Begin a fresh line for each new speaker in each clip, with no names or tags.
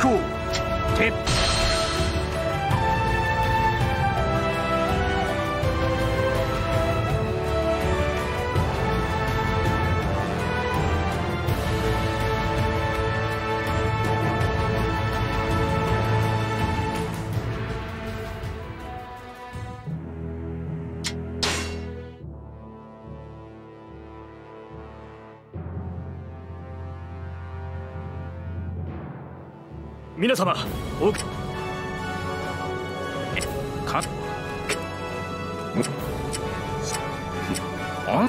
ちこ
皆様おく
かあ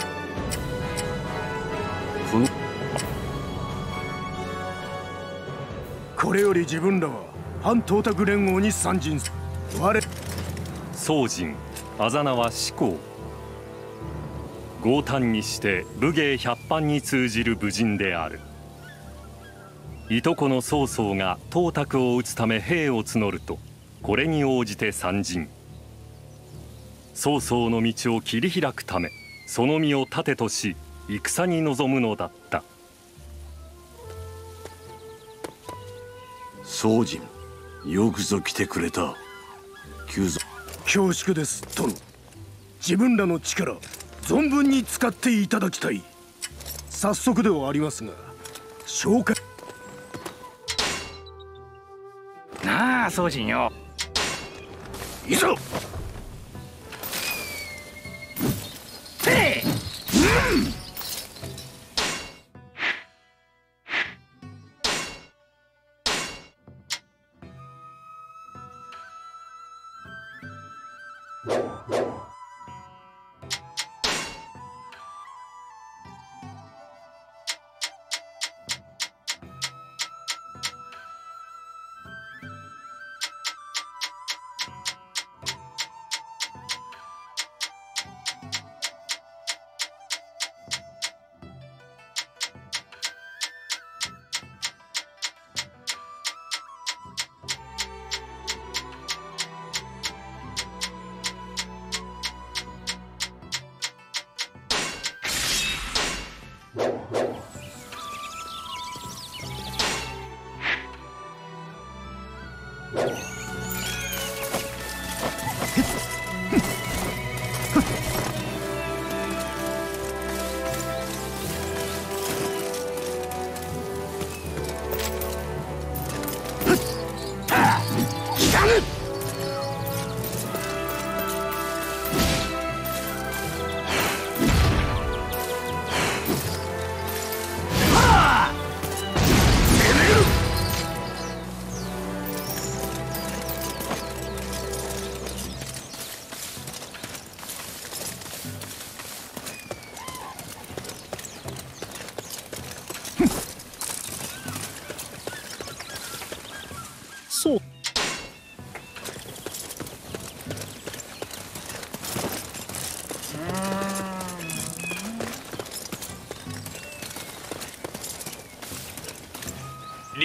これより自分らは反東卓連合に参陣する。我
宗人あざ名は志向強胆にして武芸百般に通じる武人であるいとこの曹操が東卓を討つため兵を募るとこれに応じて参陣。曹操の道を切り開くためその身を盾とし戦に臨むのだった。
宗人よくぞ来てくれた。急ぞ。
恐縮です殿。自分らの力存分に使っていただきたい。早速ではありますが紹介
なあ宗人よ。
い
い
ぞ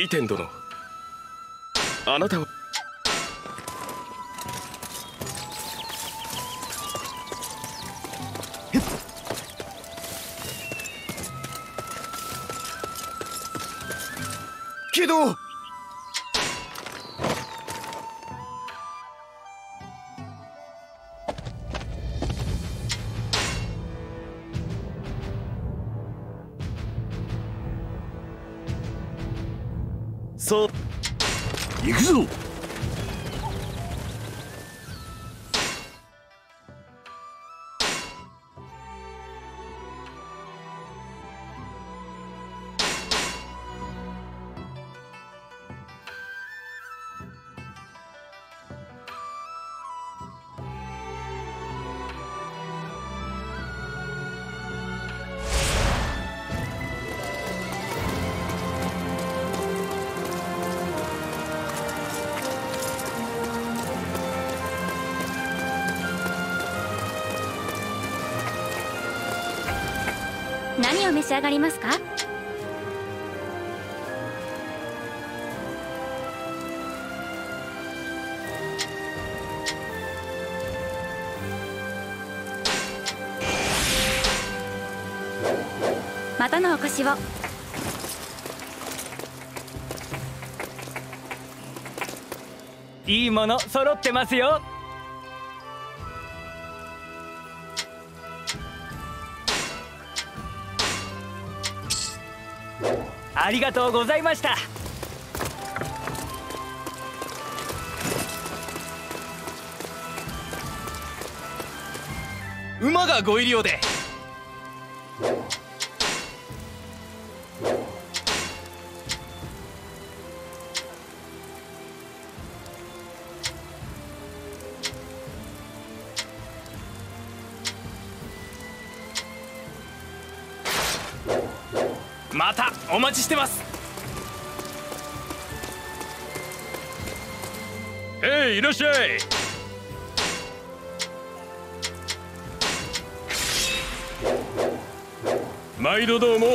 イテン殿あなたは
召し上がりますか？またのお越しを。
いいもの揃ってますよ。ありがとうございました。
馬がご入り用で。お待ちしてます。
へいいらっしゃい。毎度どうも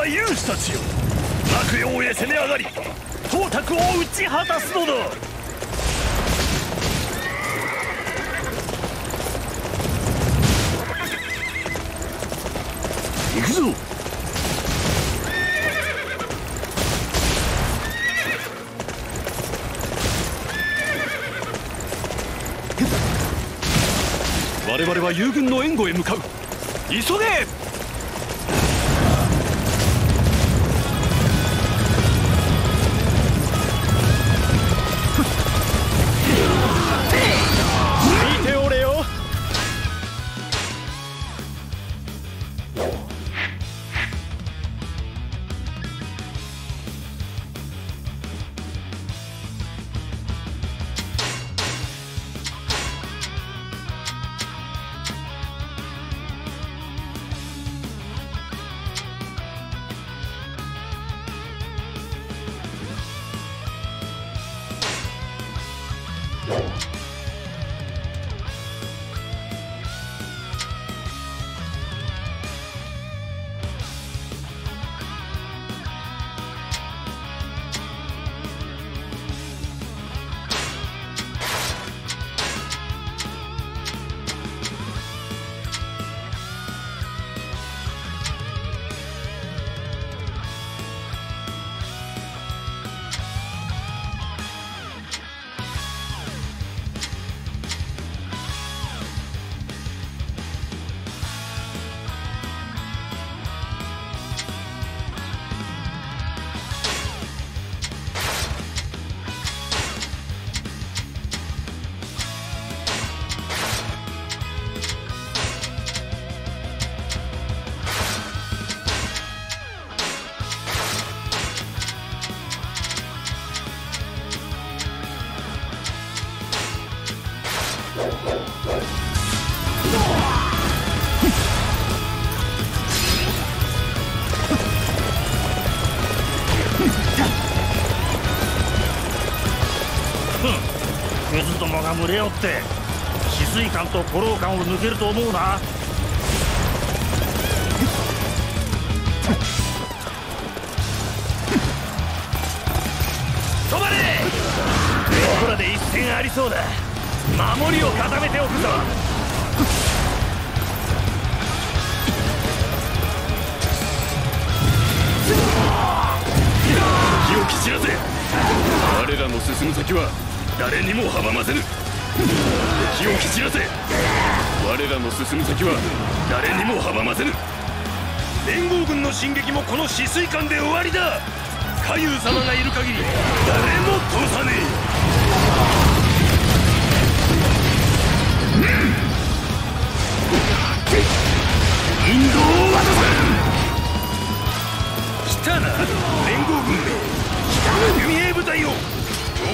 った勇士たちよ。洛陽へ攻め上がり董卓を打ち果たすのだ。
行くぞ。
我々は友軍の援護へ向かう。急げ！
クズどもが群れおって止水艦と古老艦を抜けると思うな。
止まれ！ここらで一戦ありそうだ。守りを固めておくぞ。
火を切散らせ。我らの進む先は誰にも阻ませぬ。気を切らせ。我らの進む先は誰にも阻ませぬ。連合軍の進撃もこの止水艦で終わりだ。海遊様がいる限り誰も通さねえ。インドを渡さん来たな。連合軍。め北の弓兵部隊を。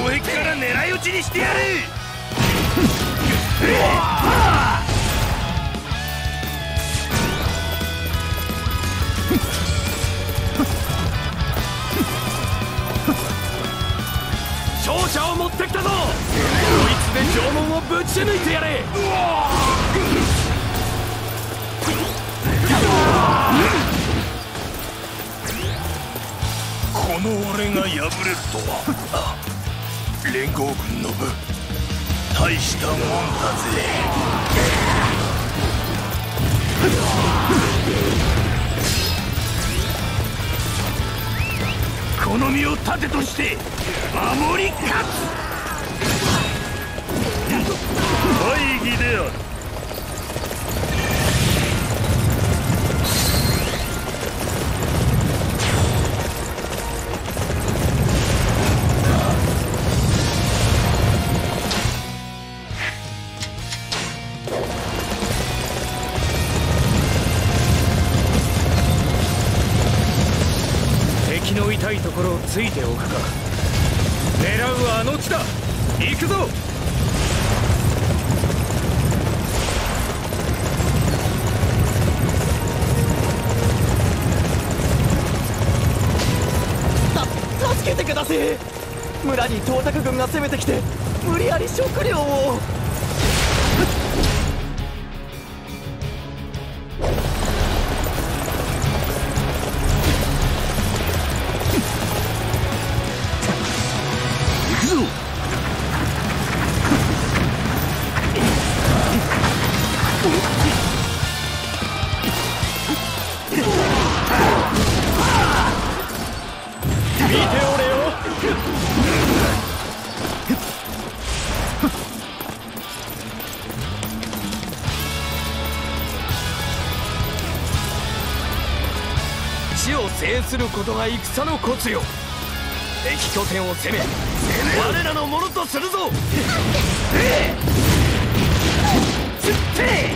壁から狙い撃ちにしてやれ勝者を持ってきたぞ。こいつで城門をぶち抜いてやれ。この俺が敗れるとは。連合軍の部大したもんだぜ。この身を盾として守り勝つ。大義である。痛いところをついておくか。狙うはあの地だ。行くぞ。
助けてください村に東卓軍が攻めてきて無理やり食料を。
ことが戦のコツよ敵拠点を攻め我らのものとするぞ。つって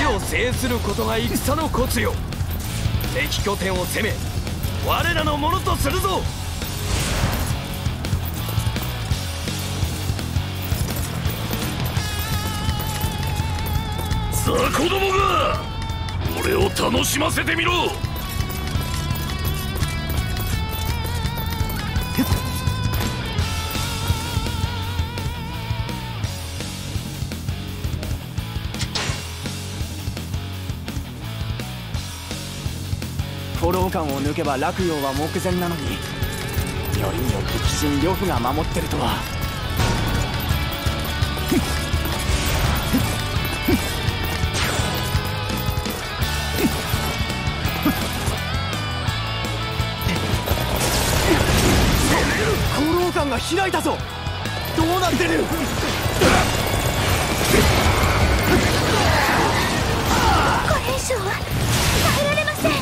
地を制することが戦のコツよ。敵拠点を攻め我らのものとするぞ。さあ子供がを楽しませてみろ。
フォロー間を抜けば洛陽は目前なのによりによって鬼神呂布が守ってるとは。が開いたぞ。どうなってる？
ご変装は耐えられません。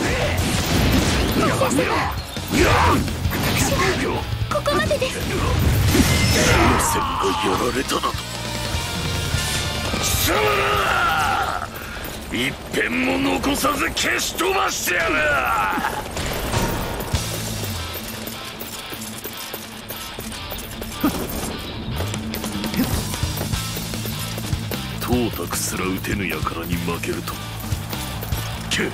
私はここまでです
戦がやられただと貴様ら一片も残さず消し飛ばしてやる董卓すら撃てぬ輩に負けるとけ。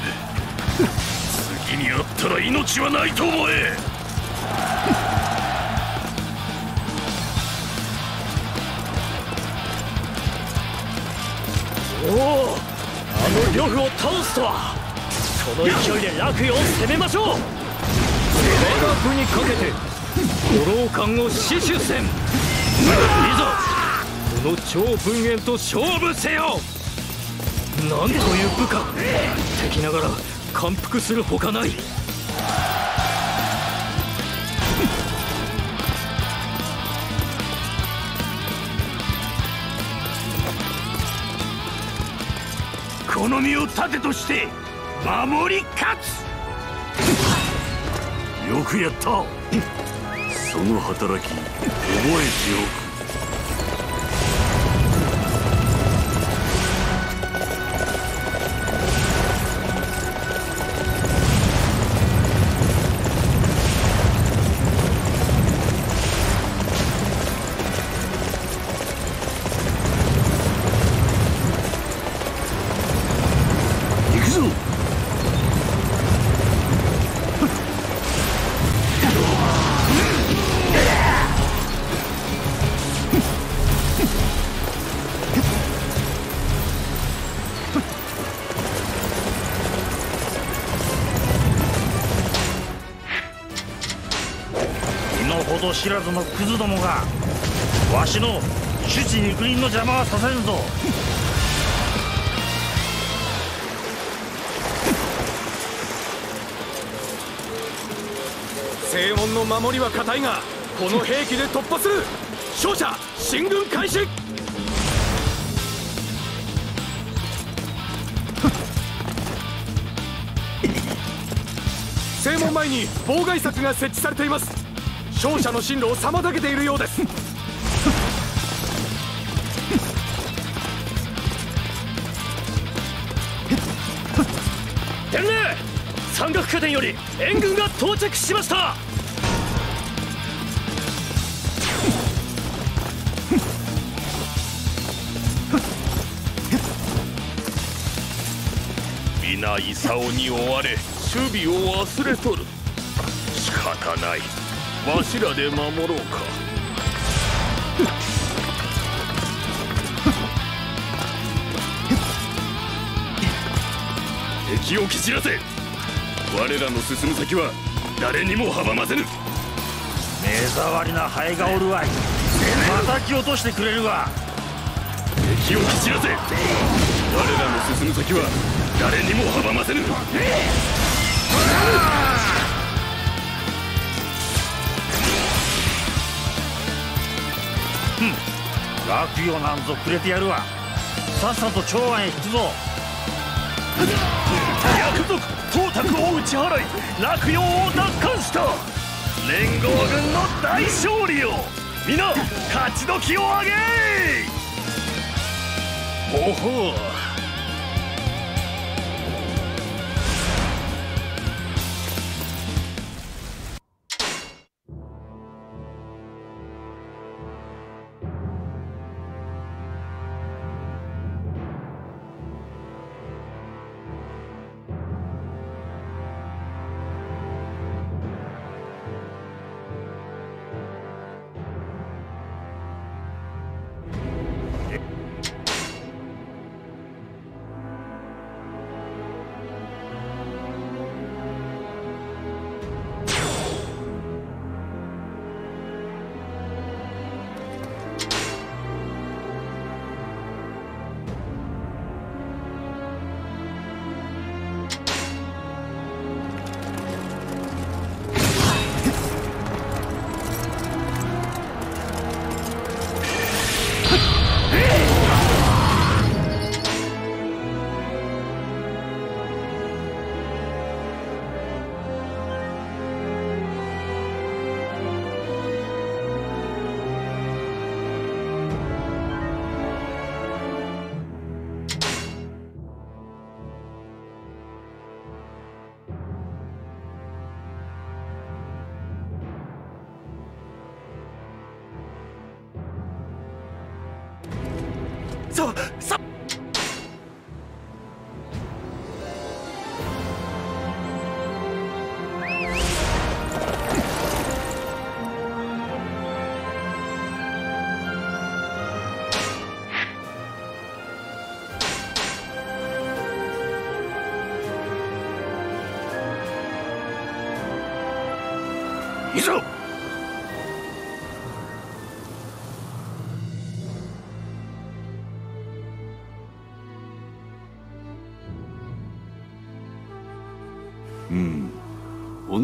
次に会ったら命はないと思え。
おおあの呂布を倒すとは。この勢いで洛陽を攻めましょう。攻め学にかけて五を死守せん。いざ。この超文元と勝負せよ。
なんという部下。敵ながら感服するほかない。
この身を盾として守り勝つ。
よくやった。その働き覚えておく。
と知らずのクズどもがわしの主治肉林の邪魔はさせんぞ。
正門の守りは固いがこの兵器で突破する。勝者進軍開始。正門前に妨害策が設置されています。勝者の進路を妨げているようです。天霊山岳下殿より援軍が到着しました！
皆功に追われ守備を忘れとる。仕方ない。わしらで守ろうか。敵を蹴散らせ。我らの進む先は誰にも阻ませぬ。
目障りなハエがおるわい。叩き落としてくれるわ。
敵を蹴散らせ。我らの進む先は誰にも阻ませぬ
悪よなんぞくれてやるわ。さっさと長安へ引くぞ。
約束董卓を打ち払い。落葉を奪還した。連合軍の大勝利よ。皆勝ちどきをあげおほう。さ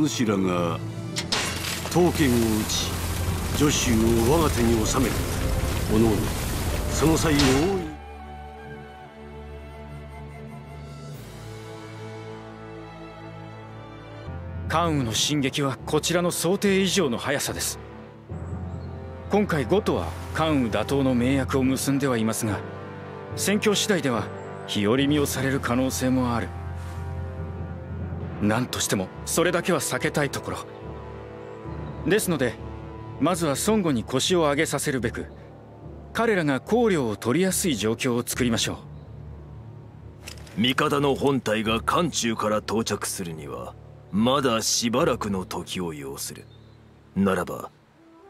お主らが刀剣を打ち助手を我が手に収める。おのおのその際大い
関羽の進撃はこちらの想定以上の速さです。今回ゴトは関羽打倒の盟約を結んではいますが戦況次第では日和見をされる可能性もある。何としてもそれだけは避けたいところ。ですのでまずは孫悟に腰を上げさせるべく彼らが考慮を取りやすい状況を作りましょ
う。味方の本体が漢中から到着するにはまだしばらくの時を要する。ならば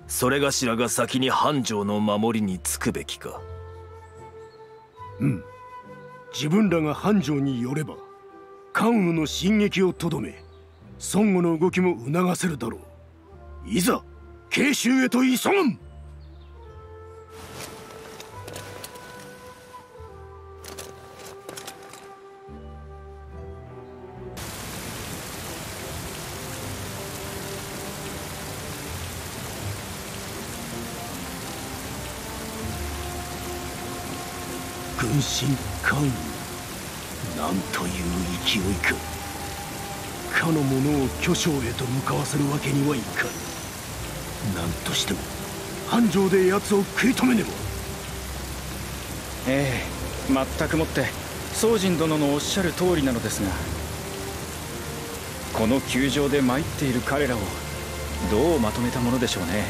それがしらが先に繁盛の守りにつくべきか。
うん。自分らが繁盛によれば関羽の進撃をとどめ孫悟の動きも促せるだろう。いざ慶州へと急ぐん！軍神関羽。なんという勢いか。かの者を巨匠へと向かわせるわけにはいかん。何としても繁盛で奴を食い止めねば。
ええ全くもって宗人殿のおっしゃる通りなのですが。この球場で参っている彼らをどうまとめたものでしょうね。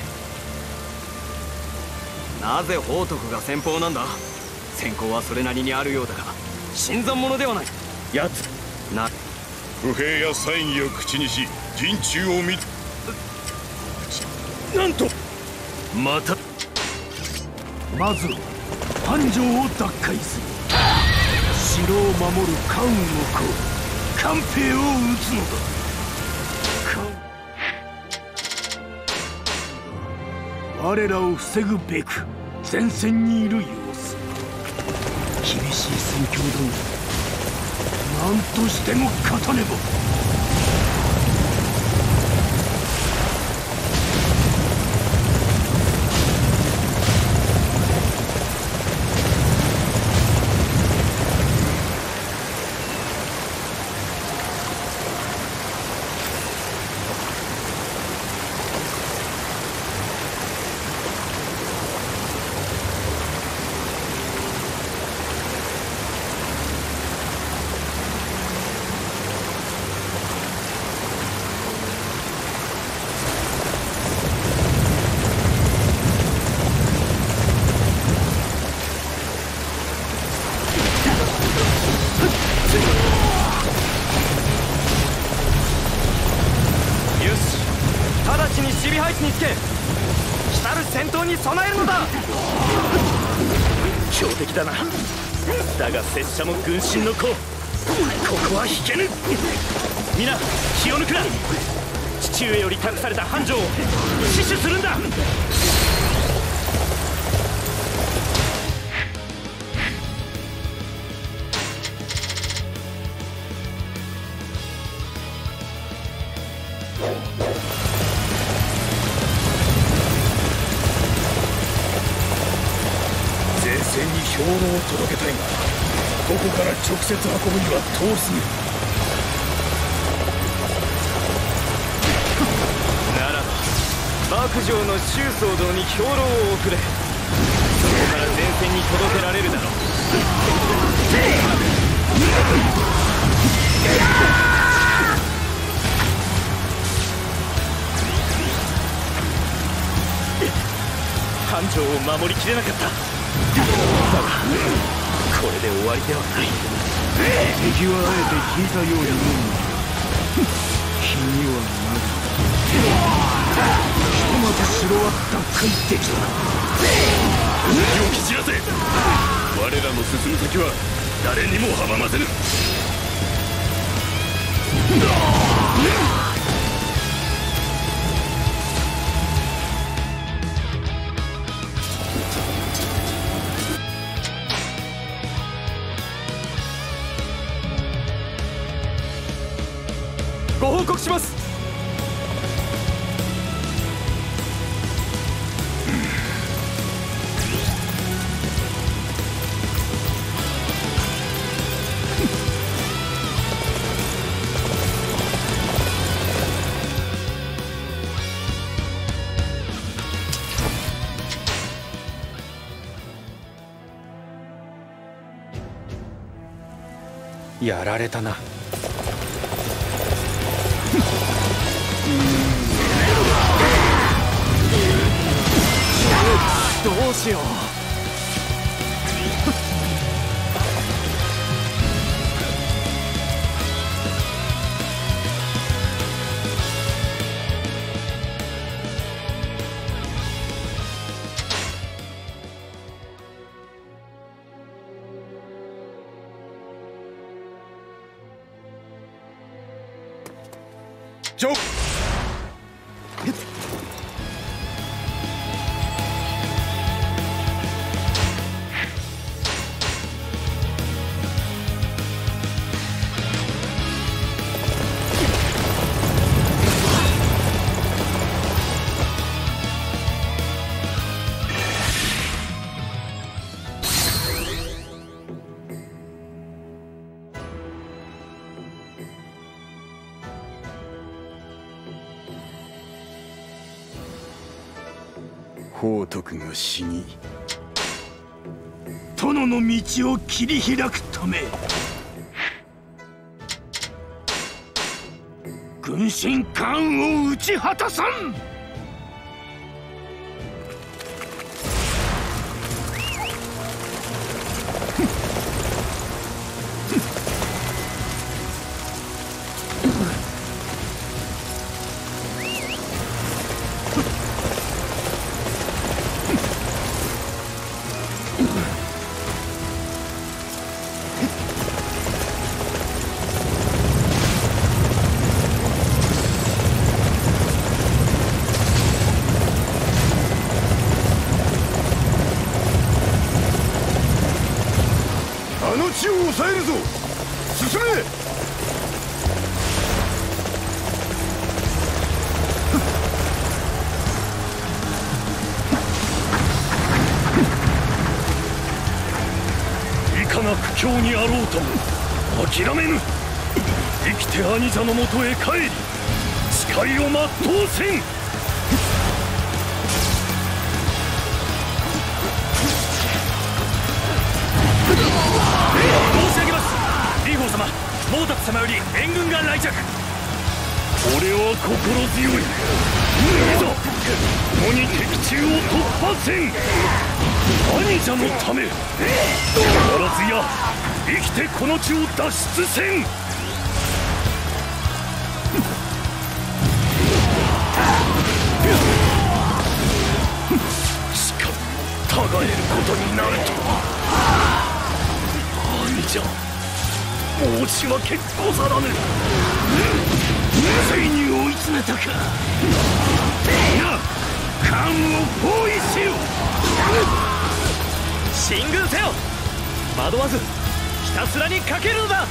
なぜ宝徳が先鋒なんだ。先行はそれなりにあるようだが新参者ではない。
奴。
な。
不平や猜疑を口にし陣中を見
なんと。
また。
まずは繁盛を奪回する。城を守る関羽の子。官兵を討つのだ。我らを防ぐべく前線にいる何としても勝たねば。
父上より託された繁盛を死守するんだ。
前線に兵糧を届けたいがここから直接運ぶには遠すぎる。
城の周騒堂に兵糧を送れ。そこから前線に届けられるだろう。
繁盛を守りきれなかった。だがこれで終わりではない。
敵はあえて引いたように思う気にはなるひとまず城は奪回できた
敵を蹴散らせ。我らの進む先は誰にも阻ませぬ。
ご報告します。
やられたな。
どうしよう。
宝徳が死に殿の道を切り開くため軍神官を打ち果たさん。の
もとへ帰り誓いを全うせん。
申し上げます。李鵬様毛達様より援軍が来着。
俺は心強い。いざ共に敵中を突破せん。兄者のため必ずや生きてこの地を脱出せん。ことになるとは。兄者申し訳ござらぬ
ついに追い詰めたか。な関を包囲せよ。
進軍せよ。惑わずひたすらにかけるのだ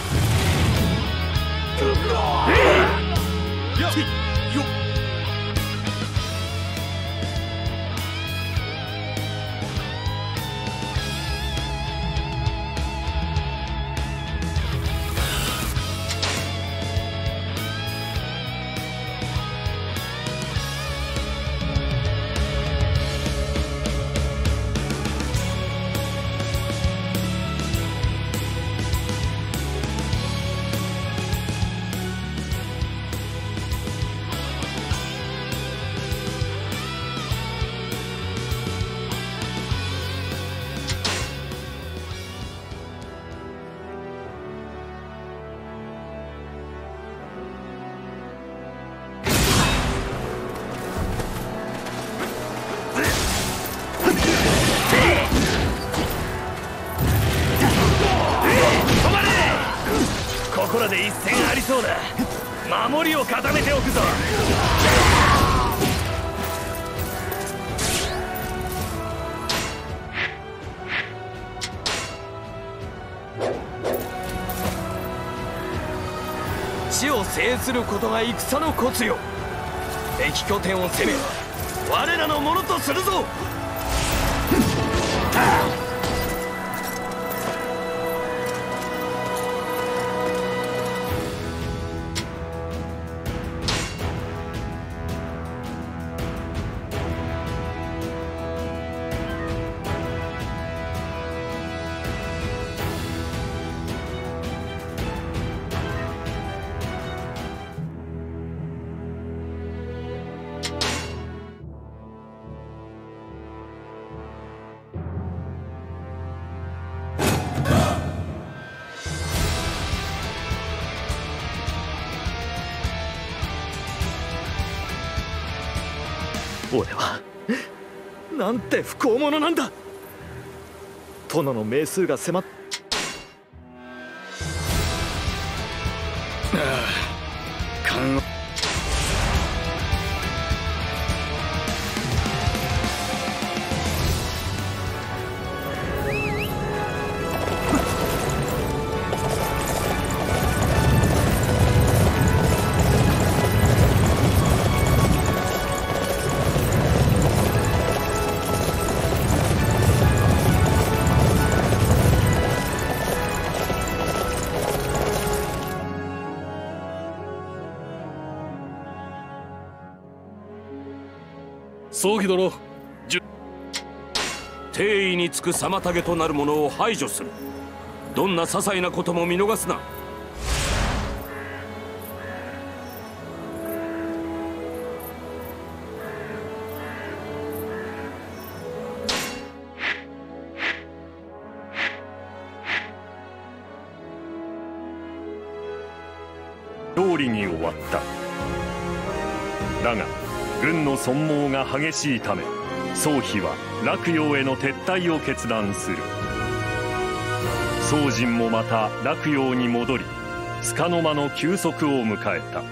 することが戦のコツよ。敵拠点を攻め我らのものとするぞ。
なんて不幸者なんだ。殿の命数が迫っ
葬儀殿帝位につく妨げとなるものを排除する。どんな些細なことも見逃すな。
勝利に終わった。だが軍の損耗が激しいため宗妃は洛陽への撤退を決断する。宗人もまた洛陽に戻り束の間の休息を迎えた。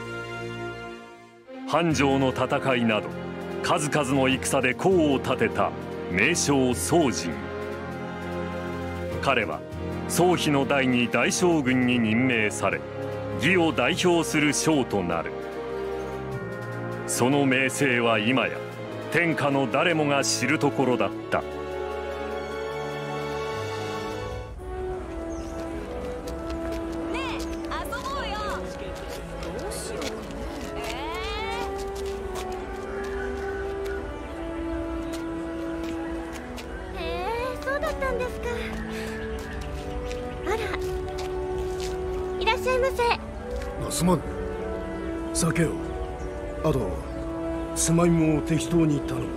繁盛の戦いなど数々の戦で功を立てた名将宗人彼は宗妃の代に大将軍に任命され義を代表する将となる。その名声は今や天下の誰もが知るところだった。
適当に頼む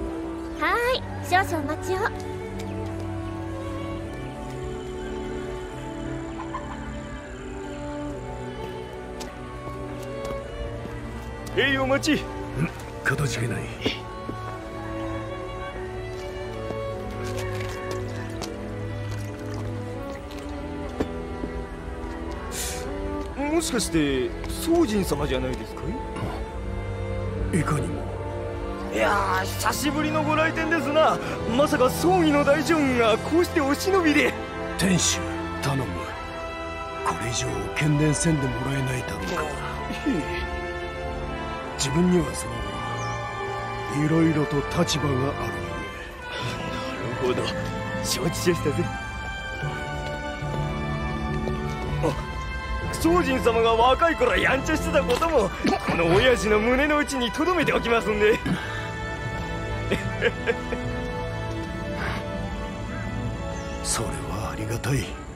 はーい少々お待ちを。
栄養待ち。
かたじけない。
もしかして宗人様じゃないですか
いかにも
いやー久しぶりのご来店ですな。まさか葬儀の大将軍がこうしてお忍びで。
天主頼むこれ以上懸念せんでもらえないだろうか自分にはそのいろいろと立場がある
なるほど。承知でしたぜ。あ宗人様が若い頃やんちゃしてたこともこの親父の胸の内に留めておきますんで
それはありがたい。